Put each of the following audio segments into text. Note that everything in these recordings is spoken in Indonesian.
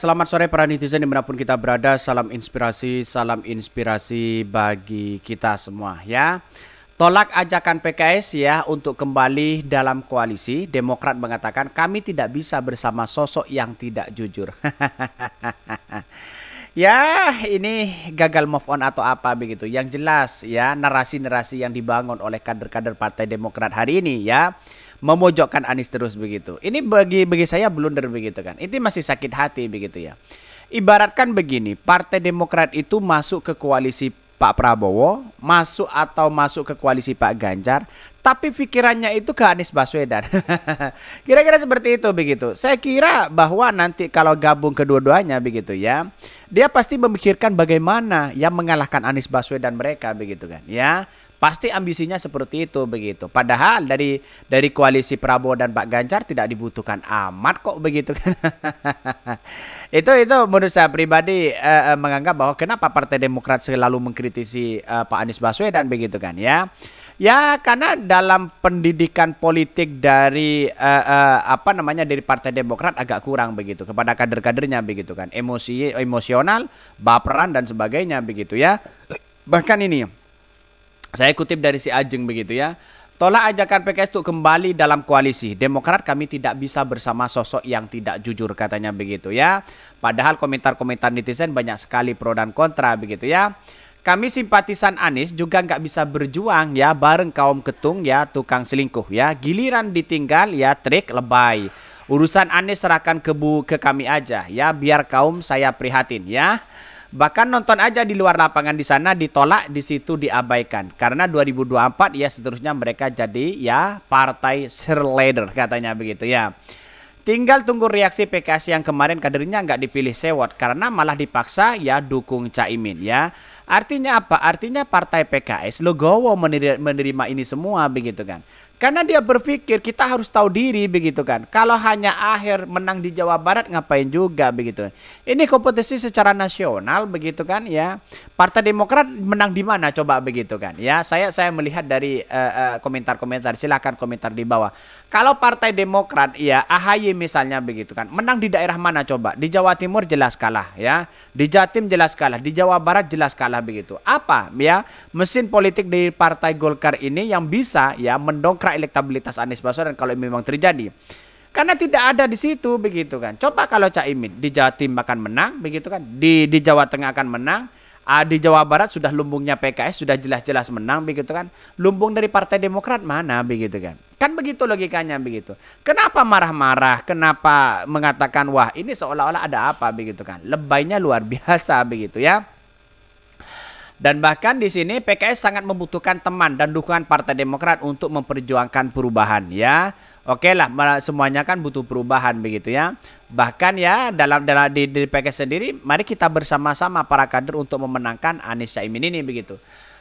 Selamat sore para netizen di mana pun kita berada. Salam inspirasi, salam inspirasi bagi kita semua ya. Tolak ajakan PKS ya untuk kembali dalam koalisi. Demokrat mengatakan kami tidak bisa bersama sosok yang tidak jujur. ya ini gagal move on atau apa begitu. Yang jelas ya narasi-narasi yang dibangun oleh kader-kader Partai Demokrat hari ini ya memojokkan Anies terus begitu. Ini bagi bagi saya blunder begitu kan. Itu masih sakit hati begitu ya. Ibaratkan begini, Partai Demokrat itu masuk ke koalisi Pak Prabowo, masuk atau masuk ke koalisi Pak Ganjar, tapi pikirannya itu ke Anies Baswedan. Kira-kira seperti itu begitu. Saya kira bahwa nanti kalau gabung kedua-duanya begitu ya, dia pasti memikirkan bagaimana yang mengalahkan Anies Baswedan mereka begitu kan ya. Pasti ambisinya seperti itu begitu. Padahal dari dari koalisi Prabowo dan Pak Ganjar tidak dibutuhkan amat kok begitu kan. itu itu menurut saya pribadi uh, menganggap bahwa kenapa Partai Demokrat selalu mengkritisi uh, Pak Anies Baswedan begitu kan ya. Ya karena dalam pendidikan politik dari uh, uh, apa namanya dari Partai Demokrat agak kurang begitu kepada kader-kadernya begitu kan. Emosi emosional, baperan dan sebagainya begitu ya. Bahkan ini saya kutip dari si Ajeng begitu ya. Tolak ajakan PKS untuk kembali dalam koalisi. Demokrat kami tidak bisa bersama sosok yang tidak jujur katanya begitu ya. Padahal komentar-komentar netizen banyak sekali pro dan kontra begitu ya. Kami simpatisan Anies juga nggak bisa berjuang ya bareng kaum ketung ya tukang selingkuh ya. Giliran ditinggal ya trik lebay. Urusan Anies serahkan ke bu ke kami aja ya biar kaum saya prihatin ya. Bahkan nonton aja di luar lapangan di sana ditolak, di situ diabaikan. Karena 2024 ya seterusnya mereka jadi ya partai cheerleader katanya begitu ya. Tinggal tunggu reaksi PKS yang kemarin kadernya nggak dipilih sewot karena malah dipaksa ya dukung Caimin ya. Artinya apa? Artinya partai PKS logowo menerima ini semua begitu kan. Karena dia berpikir kita harus tahu diri begitu kan. Kalau hanya akhir menang di Jawa Barat ngapain juga begitu. Ini kompetisi secara nasional begitu kan ya. Partai Demokrat menang di mana coba begitu kan. Ya, saya saya melihat dari uh, uh, komentar-komentar silakan komentar di bawah. Kalau Partai Demokrat ya AHY misalnya begitu kan. Menang di daerah mana coba? Di Jawa Timur jelas kalah ya. Di Jatim jelas kalah, di Jawa Barat jelas kalah begitu. Apa ya? Mesin politik di Partai Golkar ini yang bisa ya mendongkrak elektabilitas Anies Baswedan kalau memang terjadi. Karena tidak ada di situ begitu kan. Coba kalau Caimin di Jawa Timur akan menang begitu kan. Di di Jawa Tengah akan menang. Ah, di Jawa Barat sudah lumbungnya PKS sudah jelas-jelas menang begitu kan. Lumbung dari Partai Demokrat mana begitu kan. Kan begitu logikanya begitu. Kenapa marah-marah? Kenapa mengatakan wah ini seolah-olah ada apa begitu kan. Lebaynya luar biasa begitu ya. Dan bahkan di sini PKS sangat membutuhkan teman dan dukungan Partai Demokrat untuk memperjuangkan perubahan ya. Oke lah, semuanya kan butuh perubahan begitu ya. Bahkan ya dalam dalam di, di PKS sendiri, mari kita bersama-sama para kader untuk memenangkan Anies Caimin ini begitu.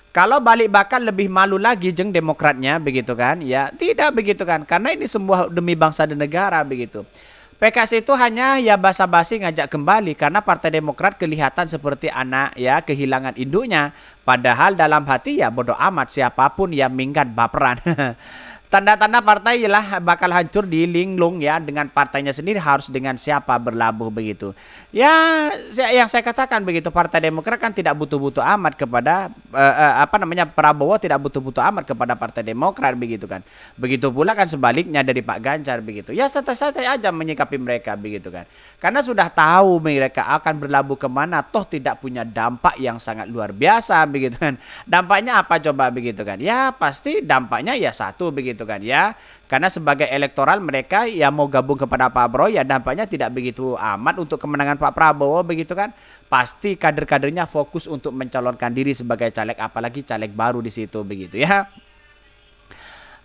Kalau balik bakal lebih malu lagi jeng demokratnya begitu kan? Ya tidak begitu kan? Karena ini semua demi bangsa dan negara begitu. PKS itu hanya ya basa-basi ngajak kembali karena Partai Demokrat kelihatan seperti anak ya kehilangan induknya padahal dalam hati ya bodoh amat siapa pun yang minggat baperan Tanda-tanda partai ialah bakal hancur di linglung ya dengan partainya sendiri harus dengan siapa berlabuh begitu. Ya yang saya katakan begitu Partai Demokrat kan tidak butuh-butuh amat kepada uh, uh, apa namanya Prabowo tidak butuh-butuh amat kepada Partai Demokrat begitu kan. Begitu pula kan sebaliknya dari Pak Ganjar begitu. Ya santai-santai aja menyikapi mereka begitu kan. Karena sudah tahu mereka akan berlabuh ke mana toh tidak punya dampak yang sangat luar biasa begitu kan. Dampaknya apa coba begitu kan. Ya pasti dampaknya ya satu begitu gitu kan ya. Karena sebagai elektoral mereka yang mau gabung kepada Pak Prabowo ya dampaknya tidak begitu amat untuk kemenangan Pak Prabowo begitu kan. Pasti kader-kadernya fokus untuk mencalonkan diri sebagai caleg apalagi caleg baru di situ begitu ya.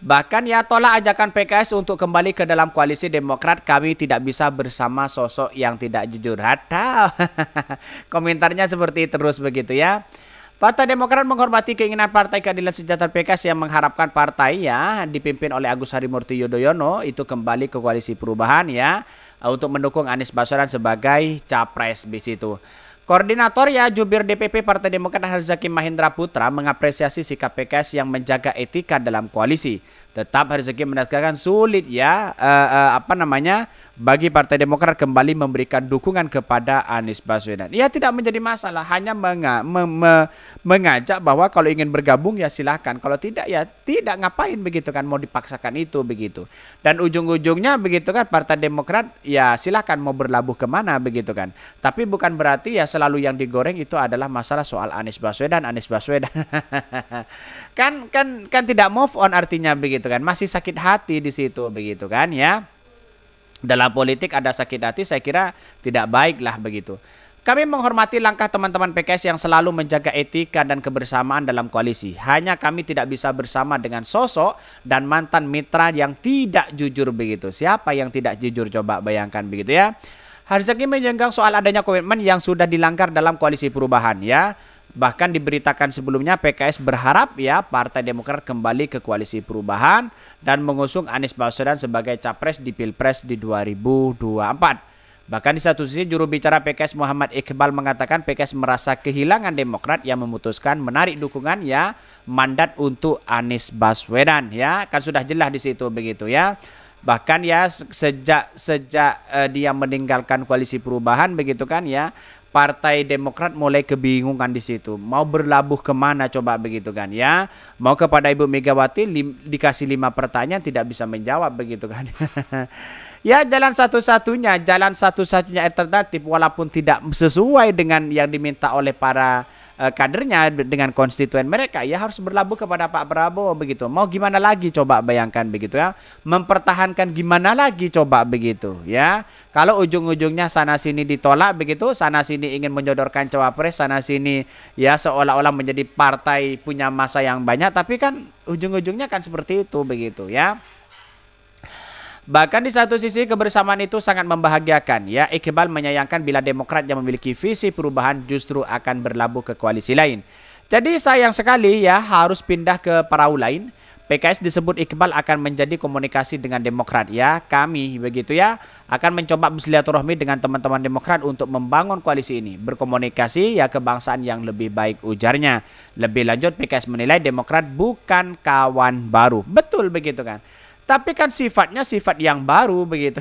Bahkan ya tolak ajakan PKS untuk kembali ke dalam koalisi Demokrat kami tidak bisa bersama sosok yang tidak jujur. Atau komentarnya seperti terus begitu ya. Partai Demokrat menghormati keinginan Partai Keadilan Sejahtera PKS yang mengharapkan partai ya dipimpin oleh Agus Harimurti Yudhoyono itu kembali ke koalisi perubahan ya untuk mendukung Anies Baswedan sebagai capres di situ. Koordinator ya jubir DPP Partai Demokrat Harzaki Mahendra Putra mengapresiasi sikap PKS yang menjaga etika dalam koalisi. Tetap Haris Zaki menegaskan sulit ya uh, uh, apa namanya bagi Partai Demokrat kembali memberikan dukungan kepada Anies Baswedan. Ya tidak menjadi masalah, hanya menga me me mengajak bahwa kalau ingin bergabung ya silahkan, kalau tidak ya tidak ngapain begitu kan mau dipaksakan itu begitu. Dan ujung-ujungnya begitu kan Partai Demokrat ya silahkan mau berlabuh ke mana begitu kan. Tapi bukan berarti ya selalu yang digoreng itu adalah masalah soal Anies Baswedan, Anies Baswedan. kan kan kan tidak move on artinya begitu kan, masih sakit hati di situ begitu kan ya dalam politik ada sakit hati saya kira tidak baik lah begitu. Kami menghormati langkah teman-teman PKS yang selalu menjaga etika dan kebersamaan dalam koalisi. Hanya kami tidak bisa bersama dengan sosok dan mantan mitra yang tidak jujur begitu. Siapa yang tidak jujur coba bayangkan begitu ya. Harzaki menjenggang soal adanya komitmen yang sudah dilanggar dalam koalisi perubahan ya. Bahkan diberitakan sebelumnya PKS berharap ya Partai Demokrat kembali ke koalisi perubahan dan mengusung Anies Baswedan sebagai capres di Pilpres di 2024. Bahkan di satu sisi juru bicara PKS Muhammad Iqbal mengatakan PKS merasa kehilangan Demokrat yang memutuskan menarik dukungan ya mandat untuk Anies Baswedan ya kan sudah jelas di situ begitu ya. Bahkan ya sejak sejak uh, dia meninggalkan koalisi perubahan begitu kan ya Partai Demokrat mulai kebingungan di situ. Mau berlabuh ke mana coba begitu kan ya. Mau kepada Ibu Megawati lim, dikasih lima pertanyaan tidak bisa menjawab begitu kan. ya jalan satu-satunya, jalan satu-satunya alternatif walaupun tidak sesuai dengan yang diminta oleh para uh, kadernya dengan konstituen mereka ya harus berlabuh kepada Pak Prabowo begitu. Mau gimana lagi coba bayangkan begitu ya. Mempertahankan gimana lagi coba begitu ya. Kalau ujung-ujungnya sana sini ditolak begitu, sana sini ingin menyodorkan cawapres, sana sini ya seolah-olah menjadi partai punya masa yang banyak tapi kan ujung-ujungnya kan seperti itu begitu ya. Bahkan di satu sisi kebersamaan itu sangat membahagiakan. Ya, Iqbal menyayangkan bila Demokrat yang memiliki visi perubahan justru akan berlabuh ke koalisi lain. Jadi sayang sekali ya harus pindah ke perahu lain. PKS disebut Iqbal akan menjadi komunikasi dengan Demokrat ya. Kami begitu ya akan mencoba bersilaturahmi dengan teman-teman Demokrat untuk membangun koalisi ini. Berkomunikasi ya kebangsaan yang lebih baik ujarnya. Lebih lanjut PKS menilai Demokrat bukan kawan baru. Betul begitu kan. Tapi kan sifatnya sifat yang baru begitu.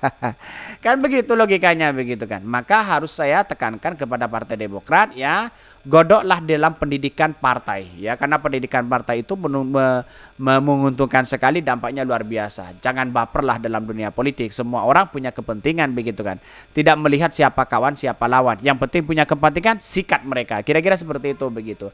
kan begitu logikanya begitu kan. Maka harus saya tekankan kepada Partai Demokrat ya, godoklah dalam pendidikan partai ya karena pendidikan partai itu menguntungkan sekali dampaknya luar biasa. Jangan baperlah dalam dunia politik. Semua orang punya kepentingan begitu kan. Tidak melihat siapa kawan, siapa lawan. Yang penting punya kepentingan sikat mereka. Kira-kira seperti itu begitu.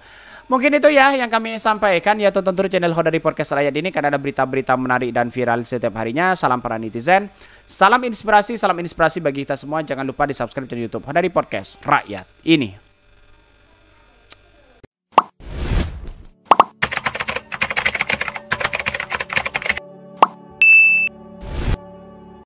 Mungkin itu ya yang kami sampaikan ya tonton terus channel Hodari Podcast Rakyat ini karena ada berita-berita menarik dan viral setiap harinya. Salam para netizen. Salam inspirasi, salam inspirasi bagi kita semua. Jangan lupa di subscribe channel YouTube Hodari Podcast Rakyat ini.